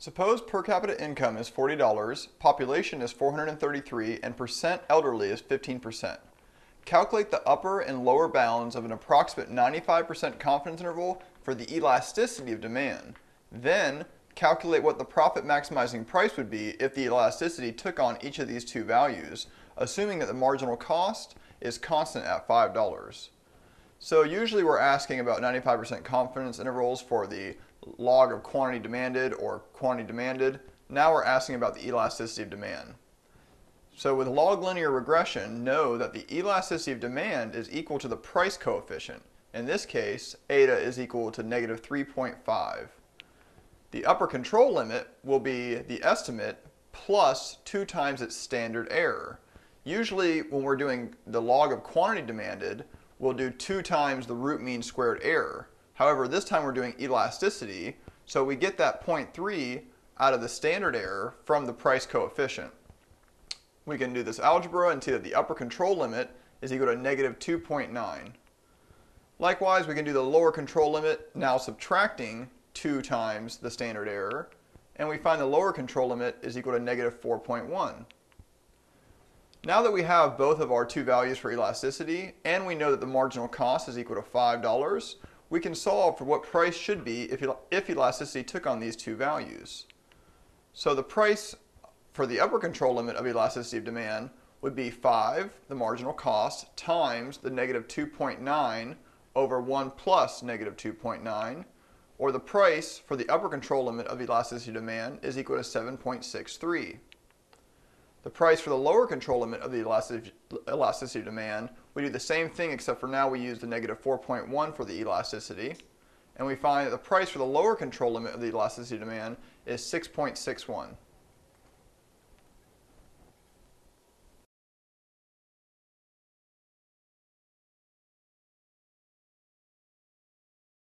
Suppose per capita income is $40, population is 433, and percent elderly is 15%. Calculate the upper and lower bounds of an approximate 95% confidence interval for the elasticity of demand. Then, calculate what the profit maximizing price would be if the elasticity took on each of these two values, assuming that the marginal cost is constant at $5. So usually we're asking about 95% confidence intervals for the log of quantity demanded or quantity demanded. Now we're asking about the elasticity of demand. So with log linear regression, know that the elasticity of demand is equal to the price coefficient. In this case, eta is equal to negative 3.5. The upper control limit will be the estimate plus 2 times its standard error. Usually when we're doing the log of quantity demanded, we'll do 2 times the root mean squared error. However, this time we're doing elasticity, so we get that 0.3 out of the standard error from the price coefficient. We can do this algebra and see that the upper control limit is equal to negative 2.9. Likewise, we can do the lower control limit, now subtracting 2 times the standard error, and we find the lower control limit is equal to negative 4.1. Now that we have both of our two values for elasticity, and we know that the marginal cost is equal to $5, we can solve for what price should be if, if elasticity took on these two values. So the price for the upper control limit of elasticity of demand would be 5, the marginal cost, times the negative 2.9 over 1 plus negative 2.9, or the price for the upper control limit of elasticity of demand is equal to 7.63. The price for the lower control limit of the elasticity, elasticity demand, we do the same thing except for now we use the negative 4.1 for the elasticity. And we find that the price for the lower control limit of the elasticity demand is 6.61.